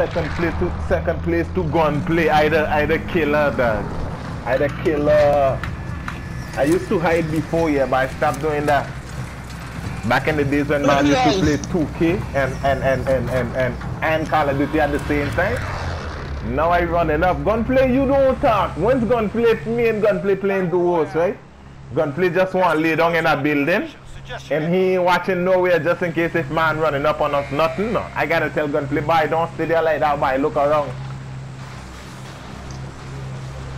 second place to second place to gunplay. Either either killer dog. Either killer. I used to hide before, yeah, but I stopped doing that. Back in the days when man used to play 2K and and and and and and, and Call of Duty at the same time. Now I running up. Gunplay, you don't talk. Once gunplay, me and gunplay playing duos, right? Gunplay just want to lay down in a building. And he ain't watching nowhere just in case if man running up on us, nothing. No. I gotta tell Gunplay, boy, don't stay there like that, boy. Look around.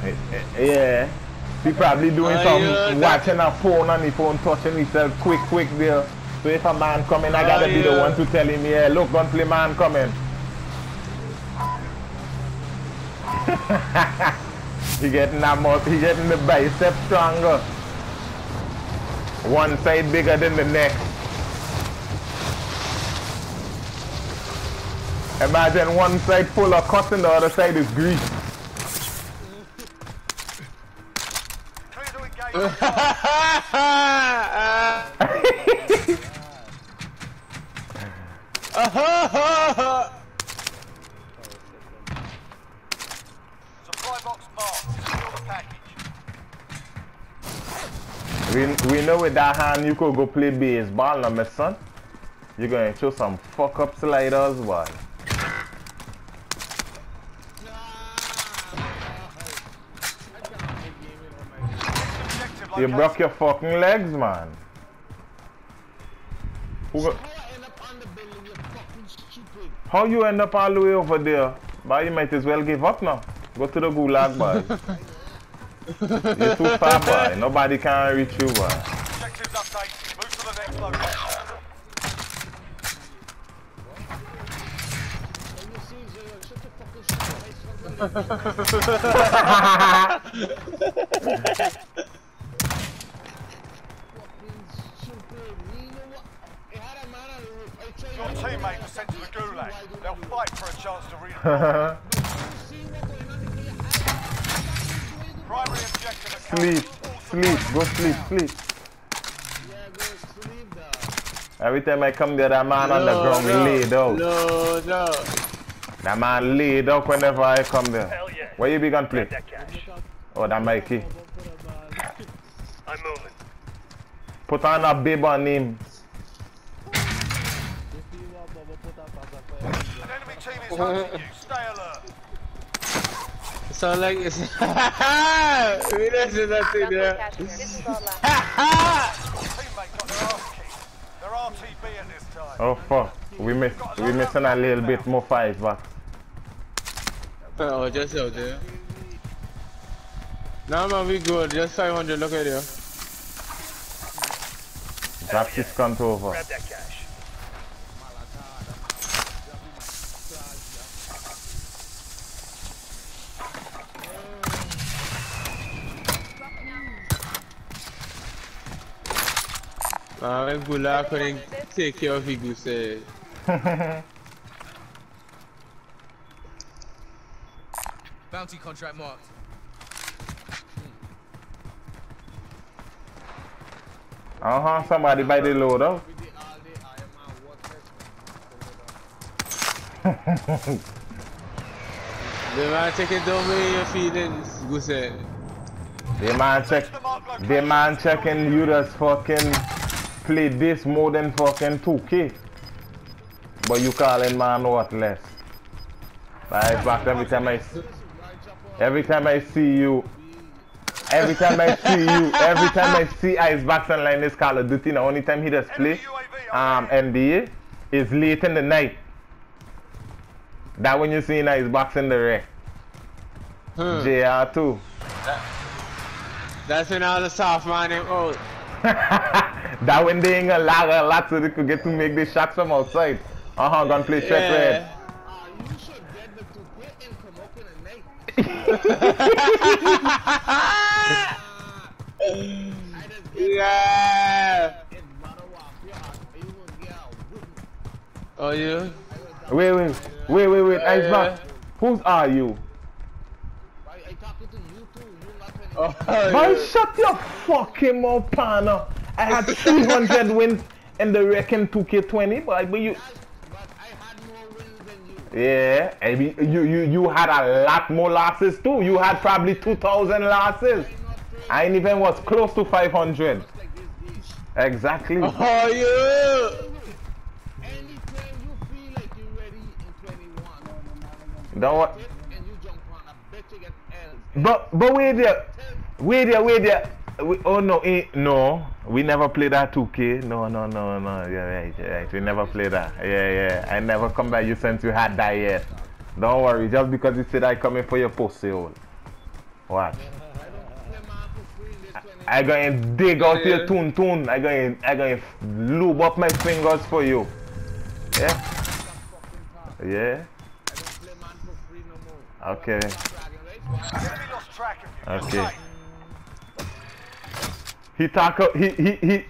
Eh, eh, Yeah. He probably doing some watching a phone on the phone, touching himself quick, quick there. So if a man coming, I gotta be the one to tell him, yeah, look, Gunplay man coming. he getting that mus- he getting the bicep stronger. One side bigger than the next. Imagine one side full of cotton, the other side is grease. Clear to We, we know with that hand you could go play baseball now, my son. You're gonna show some fuck up sliders, boy. You broke your fucking legs, man. How you end up all the way over there? But you might as well give up now. Go to the gulag, boy. You're too far, boy. Nobody can reach you, boy. Objectives updated. Move to the next location. When you see, so you're such a fucking stupid. I swear to God. Fucking stupid. You know what? I had a man on the roof. I tried Your teammate was sent to the gulag. They'll fight for a chance to redeploy. I- Primary objective at sleep, go sleep, sleep. Yeah, go sleep, dog. Every time I come there, that man on the No, ground no, laid out. No, no. That man laid out whenever I come there. Hell yeah. Where you be gonna play? That. Oh, that Mikey. Go for the ball. I'm moving. Put on a bib on him. If you want, Bubba, put up as a player. An enemy team is hunting you. Stay alert. Sound like it's. we listen to that thing Gunplay there. cash. This is our last. Your teammate got their ass kicked. They're RTB at this time. Oh fuck. We miss we missing a little bit more five back. Oh, just out there. Nah, man, we good. Just 500. Look at you. Drop this cunt over. Grab that cash. Man, when Gula couldn't take care of Igu, say. Bounty contract marked. Uh huh. Somebody by the load up. We did all day. I am a what next? The man taking down me your feelings, Igu say. The man check. The mark location. The man checking you just fucking play this more than fucking 2K. But you calling man what less? Like back every time I every time I see you every time I see you every time I see Icebox online this Call of Duty the only time he does play um NBA is late in the night. That when you see Icebox in the Rec. Hmm. JR2. That's when all the soft man them out. that when they ain't gonna lag a lot so they could get to make the shots from outside. Uh huh, gunplay check red. Yeah. Ah, you should get the to quit and come up in the night. I just get Yeah. it matter what you are, you. Oh? Wait, wait, wait, wait, wait, Yeah, Icebox. Whose are you? I, I talking to you too. You not. Oh, yeah. shut your fucking mouth, partner. I had 300 wins in the Reckon 2K20, boy, but you. But I had more wins than you. Yeah, and we- you, you, you had a lot more losses too. You had probably 2,000 losses. I ain't even was close to 500. Like. Exactly. Oh yeah. Anytime you feel like you're ready in 21, Don't wa- and you jump on, I bet you get L's. But but wait there, wait there, wait there. We, oh no, eh, no, we never play that 2K. No, no, no, no. Yeah, right, yeah, right. We never play that. Yeah, yeah. I never come by you since you had that yet. Don't worry, just because you said I coming for your pussy hole. Watch. I don't play man for free in this 21. I gonna dig out your tune tune. I gonna I gonna lube up my fingers for you. Yeah, yeah. I don't play man for free no more. Okay. Stop He talk. He he he.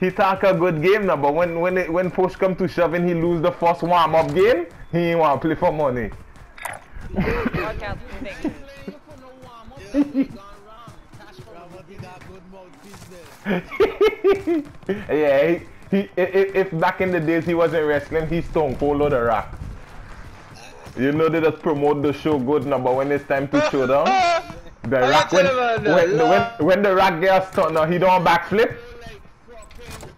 He talk a good game now, but when when it, when push come to shove he lose the first warm up game, he ain't want to play for money. Yeah, he, he if, if back in the days he wasn't wrestling, he's stone cold on the rock. You know they just promote the show good now, but when it's time to show down, the I rock when, you about that, when, Lord. when, when the rock gets stuck now, he don't backflip. like fucking,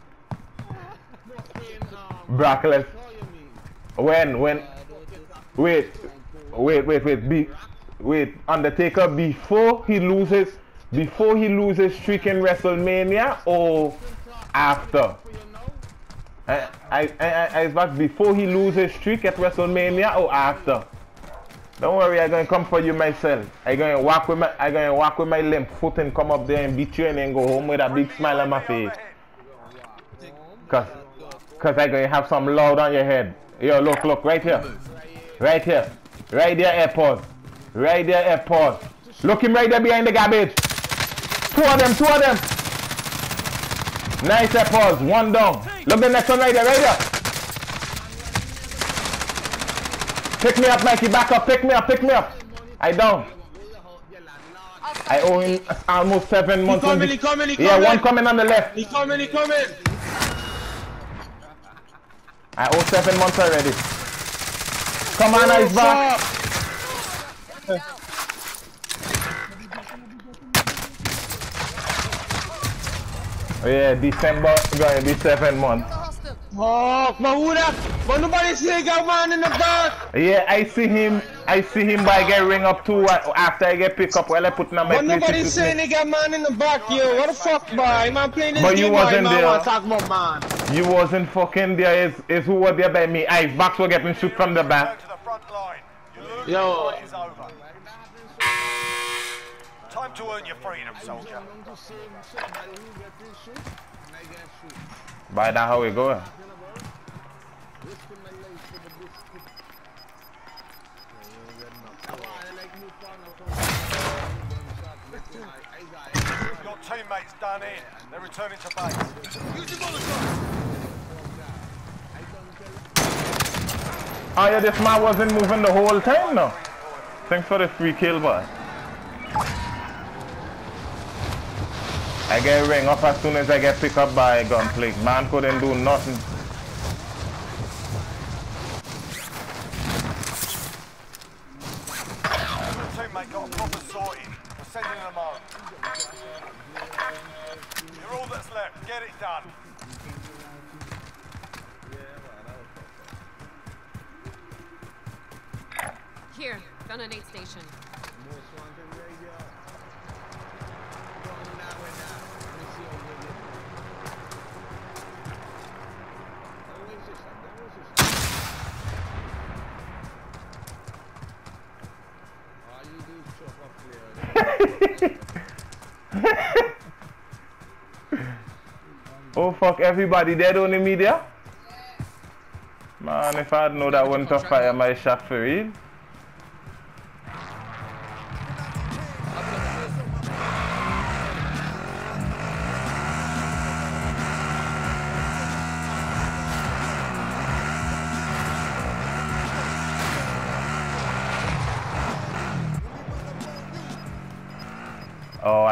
fucking, um, Brackless. how you mean? When when wait wait wait wait be wait Undertaker before he loses before he loses streak in WrestleMania or after? For you know, I I I, I it's back before he loses streak at WrestleMania or after? Don't worry, I'm gonna come for you myself. I'm gonna walk with my I'm gonna walk with my limp foot and come up there and beat you and then go home with a big smile on my face. Cause, cause I gonna have some loud on your head. Yo, look, look, right here. Right here. Right there, airport. Right there, airport. Look him right there behind the garbage. Two of them, two of them. Nice airports, one down. Look the next one right there, right there. Pick me up, Mikey, back up, pick me up, pick me up. I down. I owe him almost seven months. on coming, he coming, he Yeah, coming. one coming on the left. He coming, he coming. I owe seven months already. Come on, Oh, Ice back. Oh, yeah, December going to be seven months. Oh, Who that? But nobody see got man in the back. Yeah, I see him. I see him by get ring up too uh, after I get pick up while I put on my But nobody PlayStation saying Sneak. they got man in the back, yo. What the fuck, boy? Man playing this But game, boy. wasn't Man there. want to talk about man. You wasn't fucking there. Is is who was there by me? Ice backs were getting shoot from the back. to the front line. You lose, Yo. the fight is over. Time to earn your freedom, soldier. I'm how we somebody who teammates done. They're returning to base. Use your Oh yeah, this man wasn't moving the whole time no. Thanks for the free kill, boy. I get ring up as soon as I get picked up by a gunplay. Man couldn't do nothing. Oh fuck, everybody dead on the media? Man, if I'd know that wouldn't have fire my shot for real.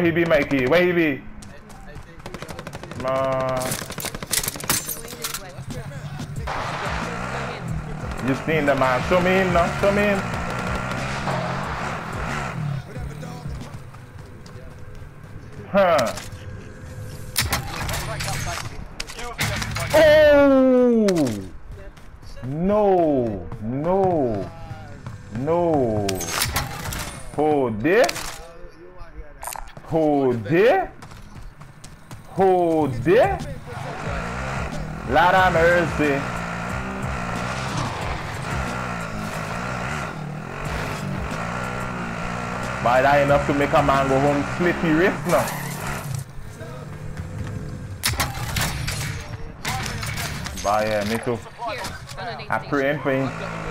Where? He be, Mikey? Where he be? In. you seen the man. Show me in, no? Show me in. Hold it. Lord have mercy. By that enough to make a man go home slitty wrist now. But yeah, me too. Here, gun on aid I praying for him.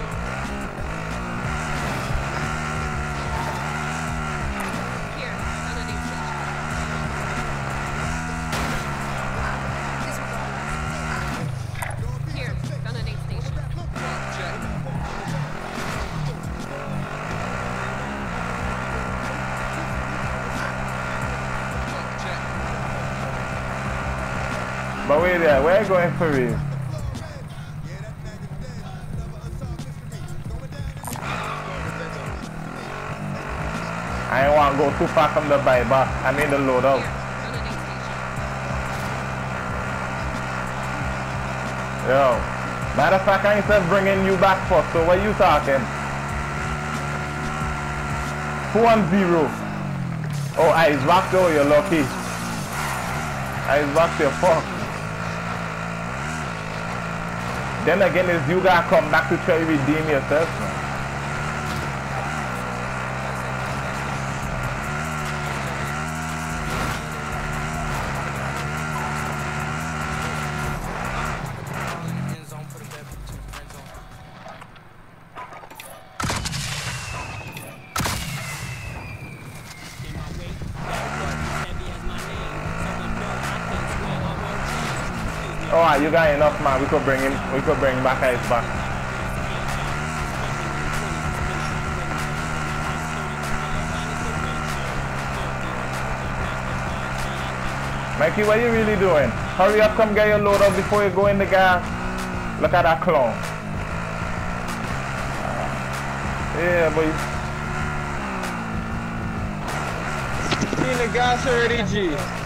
But wait there, where you going for real? I ain't want to go too far from the Bible. I mean the load out. Yo. Matter of fact, I ain't said bringing you back first, so what you talking? Two and zero. Oh, Ice back though, you're lucky. Ice back, you're fucked. Then again, is you gotta come back to try to redeem yourself. You got enough, man. We could bring him. We could bring back Ice back. Mikey, what are you really doing? Hurry up, come get your load up before you go in the gas. Look at that clown. Yeah, boy. In the gas already, G.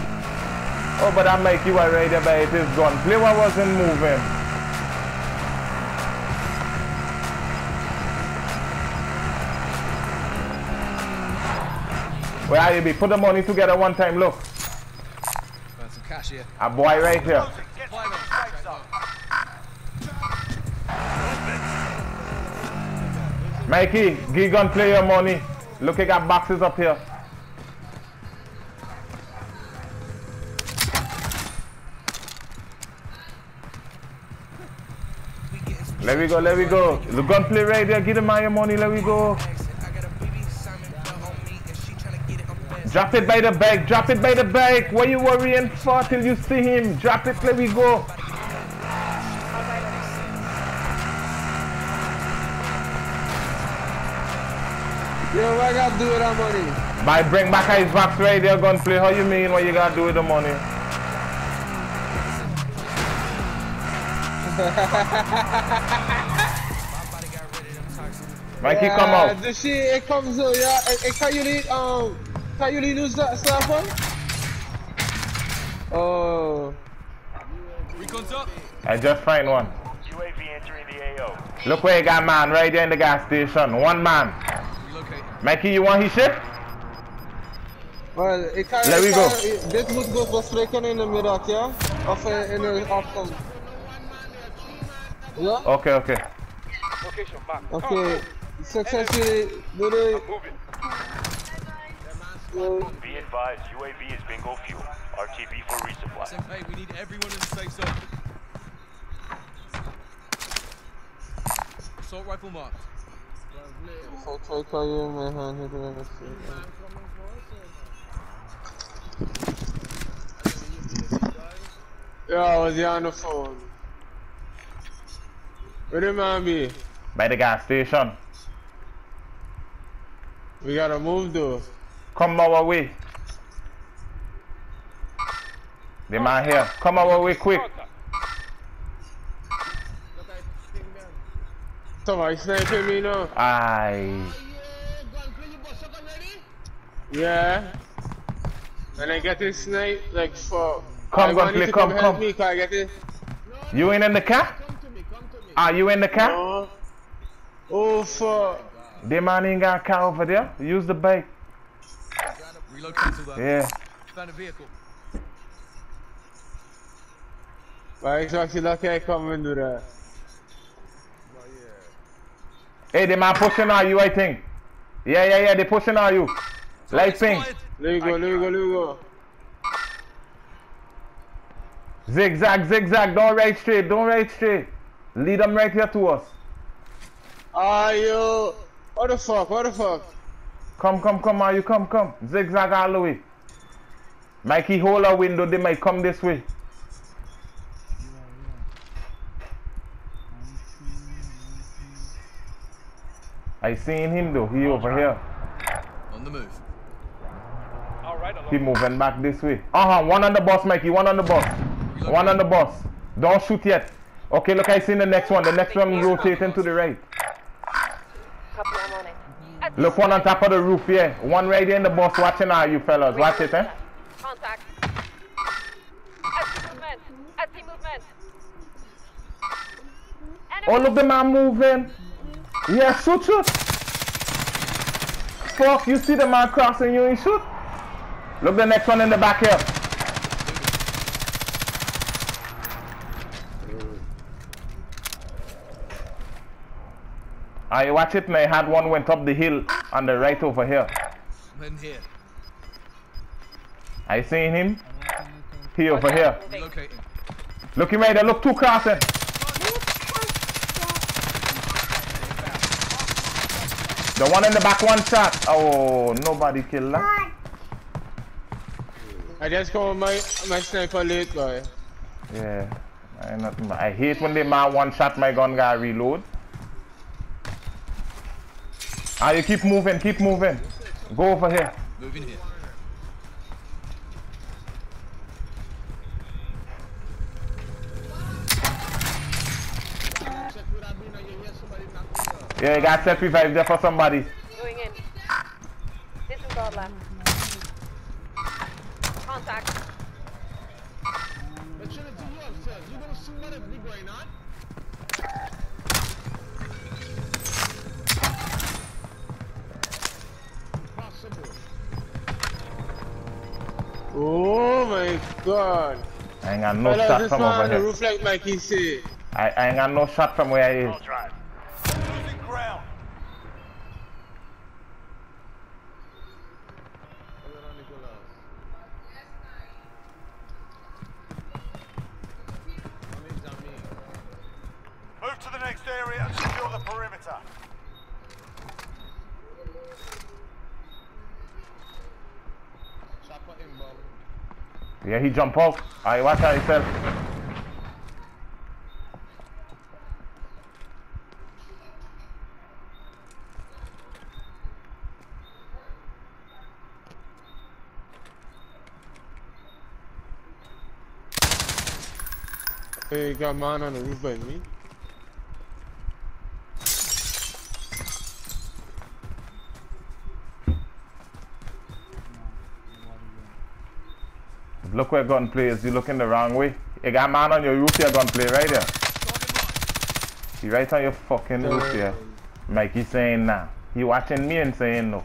Oh, but I make you right there by his gun. Play what wasn't moving. Where are you be? Put the money together one time, look. Found some cash here. A boy right here. Closing. Get to the safe zone. Mikey, give gun play your money. Look, I got boxes up here. Let we go, let we go. The gunplay right there. Give him your money. Let we go. bags. I got a baby Simon belt on me and she tryna get it on fast. Drop it by the bag. Drop it by the bag. What you worrying for till you see him? Drop it. Let we go. Yo, what I gotta do with that money? By bring back his box right there. Gunplay. How you mean? What you gotta do with the money? My body got rid of them toxins. Mikey, come Yeah, out. The shit, it comes out, yeah. And, and can you lead, um, can you lead use that cell phone? Oh. Recon's up. I just find one. UAV entering the AO. Look where you got man right there in the gas station. One man. Relocate. Mikey, you want his shit? Well, it can, Let it me can, go. It, this would go for stricken in the middle, yeah? Of, uh, in the, of, um, yeah? Okay, okay. Location marked. Okay. Successfully, do the, uh, Be advised, UAV is bingo fuel. RTB for resupply. SMP, we need everyone in the safe zone. Assault rifle marked. If I try call you, my hand hit me mistake. Man coming for us, so. And then you do the guy. Yo, I was on the phone. Where the man be? By the gas station. We gotta move though. Come our way. The man here. Come our way quick. Somebody sniping me now. Aye. Yeah, gunplay, you bust a gun ready? Yeah. And I get this snipe like for. Come, I want Gunplay, come, help come. Me, I get it. You ain't in the car? Come to me, come to me. Are you in the car? No. Oh fuck. The man ain't got a car over there. Use the bike. Relocate to the Yeah. found a vehicle. Why is actually lucky I come and do that? Hey, the man pushing on you, I think. Yeah, yeah, yeah. They pushing on you. Light ping. Spotted. Let me go, let go, let go. Zigzag, zigzag. Don't right straight. Don't right straight. Lead them right here to us. Ah yo. What the fuck? What the fuck? Come, come, come on, you come, come. Zigzag all the way. Mikey, hold a window, they might come this way. I seen him though, he over here. On the move. All right. He moving back this way. Uh-huh, one on the bus, Mikey, one on the bus. One on the bus. Don't shoot yet. Okay, look, I seen the next one. The next one rotating to the right. Copy, I'm on it. Look, one on top of the roof, yeah. One right there in the bus watching all you fellas. Watch it, eh? Contact. I see movement. Movement. Oh, look, the man moving. Yeah, shoot, shoot. Fuck, you see the man crossing, you shoot. Look, the next one in the back here. I watch it, and I had one went up the hill on the right over here. I'm here. I seen him. He over here. Relocating. Look him right there, look, two crossing. The one in the back, one shot. Oh, nobody killed that. I just call my my sniper late boy. Yeah, I, not, I hate when they man one shot my gun guy reload. Ah, you keep moving, keep moving. Go over here. Moving here. Check with that bin and you hear somebody knock on the door. Yeah, you got set revive there for somebody. Going in. Disregard left. Contact. Oh my god. I ain't got no Fellas, shot from over here. roof like Mikey say. I, I ain't got no shot from where I is. Losing ground. Hold on, Nicholas. Come in, Jamie. Move to the next area and secure the perimeter. Chopper inbound. Yeah, he jump out. I watch how himself. Hey, got man on the roof by me. Look where gunplay is. You looking the wrong way. You got man on your roof here, gunplay right there. He right on your fucking roof here. Mikey saying nah. He watching me and saying no.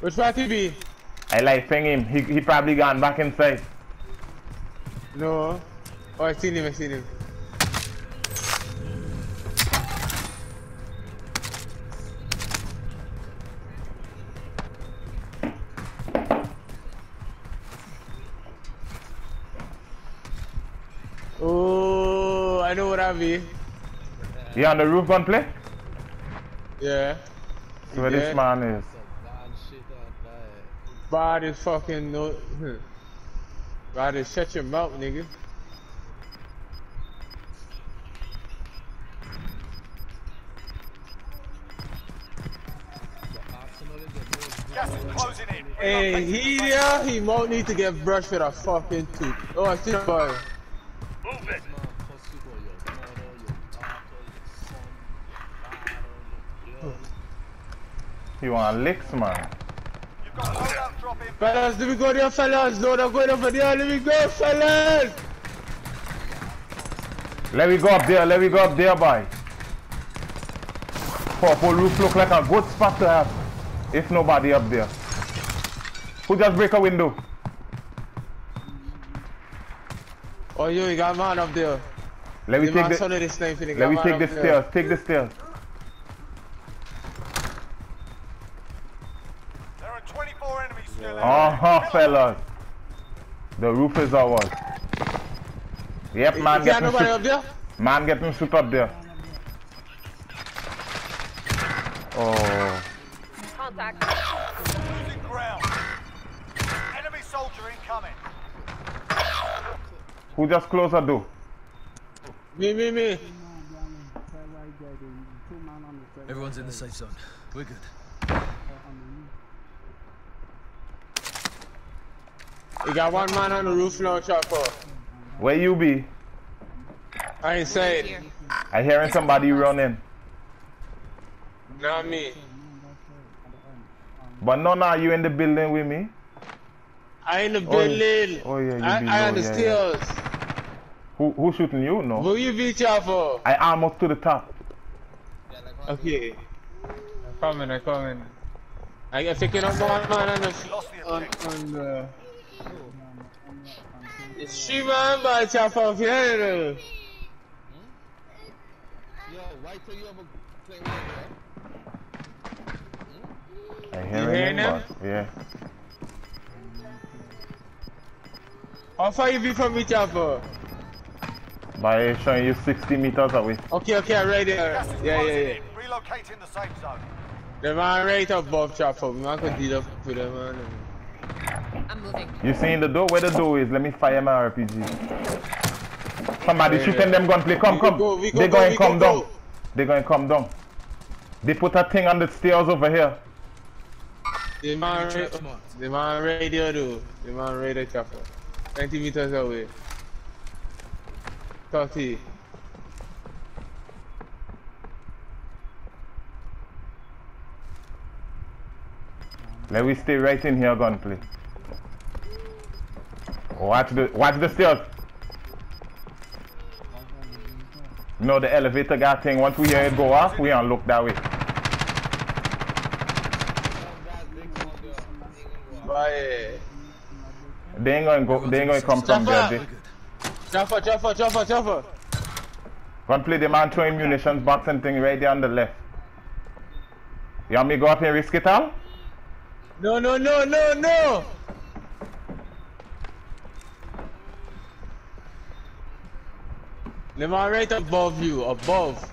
Which party be? I like ping him. He, he probably gone back inside. No. Oh, I seen him, I seen him. I know what I be. You on the roof gunplay? Yeah. So where this man is. Bad shit out there. Bad is fucking no. hmm. Bad is shut your mouth, nigga. Arsenal is the most Gas is closing in. Hey, he the safe there, he won't need to get brushed with a fucking tooth. Oh, I see the boy. Move it. man pussy boy, your mother, your daughter, your son, your father, your girl. You want licks, man. You've got a loadout drop in. Fellas, let me go there, fellas. No, I'm going over there. Let me go, fellas. Let me go up there, let me go up there, boy. Purple roof look like a good spot to have. If nobody up there. Who just break a window? Oh, yo, you got man up there. Let me The take the this let me take the there. stairs. Take the stairs. There are 24 enemies still in. Uh-huh, fellas. The roof is ours. Yep, man got getting nobody shoot. up there? Man getting shoot up there. Oh, Contact. Losing ground. Enemy soldier incoming. who just closed the door? Me, me, me. Everyone's in the safe zone. We're good. You got one man on the roof now, chopper. Where you be? I ain't say it. I hearing somebody running. Not me. But no, no, you in the building with me? I in the Oh, building. Oh, yeah, you I, be I low, on the yeah, stairs. Who who shooting you? No. Who you be chopper? I almost to the top. Okay. I'm coming, I'm coming. I get picking up one man on the on, on the It's three man by chopper up here. Yo, why till you ever play with right? I hearing hearing him, them? yeah. How far you be from me, chopper? By showing you 60 meters away. Okay, okay, I'm right there. Yeah, yeah, yeah. Relocating the safe zone. The man right above chopper. We man could deal up with them man. I'm moving. You seeing the door? Where the door is? Let me fire my RPG. Somebody Yeah. shooting them gunplay. Come, We come. go, go, they go, going to come go, down. go. They going to come down. They put a thing on the stairs over here. The man right, Check smart. the man right there though. The man right there chopper. 90 meters away. 30. Let me stay right in here, gunplay. Watch the watch the stairs. No, the elevator got thing. Once we hear it go off, we don't look that way. Bye. They ain't gonna go. They ain't gonna come from there. They, Chopper, chopper, chopper, chopper. gunplay, the man throwing munitions box and thing right there on the left. You want me to go up and risk it all? No, no, no, no, no. The man right above you, above.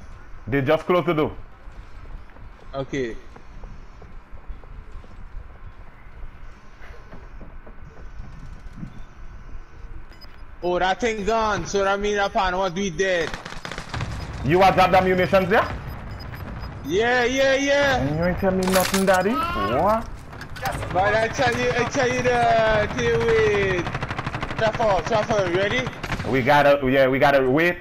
They just close the door. Okay. Oh, that thing gone. So that means that pan was we dead. You are drop the munitions there? Yeah, yeah, yeah. And you ain't tell me nothing, daddy. What? But I tell you, I tell you the thing with Traffer, Traffer, ready? We gotta, yeah, we gotta wait.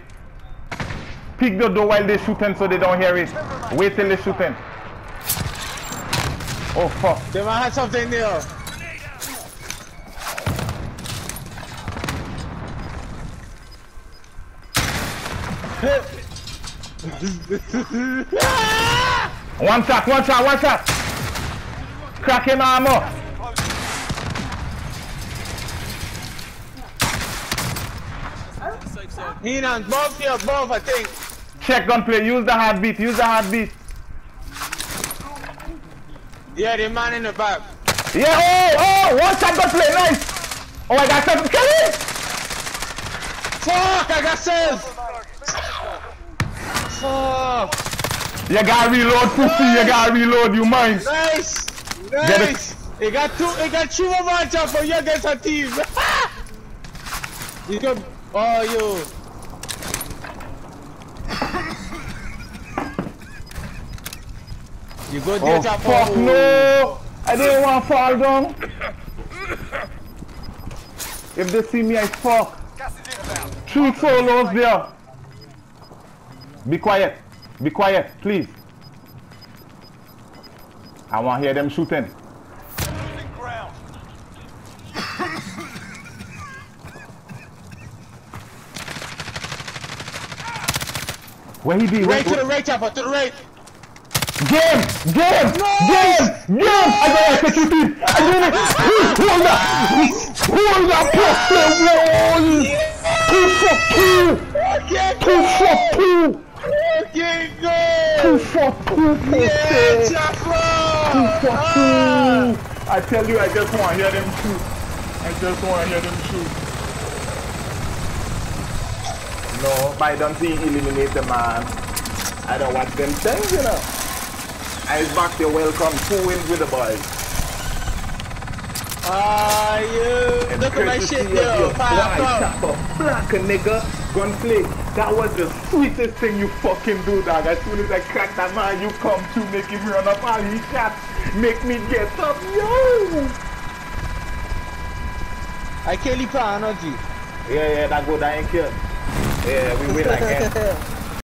Pick the door while they shooting so they don't hear it. Wait till they shooting. Oh fuck. They might have something there. One shot, one shot, one shot. Crack him armor. He and above here, above, I think. Check gunplay. Use the heartbeat. Use the heartbeat. Yeah, the man in the back. Yeah. Oh, oh. One shot gunplay. Nice. Oh, I got something. Kill him. Fuck, I got saved. Fuck. You gotta reload, pussy. You gotta reload. You mind? Nice! Get it. Nice! He got two, he got two more jump for you against a team. you can, oh yo. You go Oh there, jump fuck no! I didn't want to fall down. If they see me, I fuck. Gas is inbound. Three solos there. Be quiet. Be quiet, please. I want to hear them shooting. Where he be? Right Where, to the right, chopper, to the right. Game! Game! Game! Game! I got executed! I did it! Hold that! Hold that pussy wall! Two for two! Two for two! Two for two Yeah, pussy! chopper! Two for Ah. two! I tell you, I just want to hear them shoot. I just want to hear them shoot. No, but I don't see eliminate the man. I don't watch them things, you know. I back there, welcome. Two wins with the boys. Ah, you. And Look at my shit, yo. Fire chopper, Black nigga, gunplay. That was the sweetest thing you fucking do, dog. As soon as I crack that man, you come to make him run up all his shots. Make me get up, yo. I kill you, energy. Yeah, yeah, that good, I ain't killed. Yeah, we win again.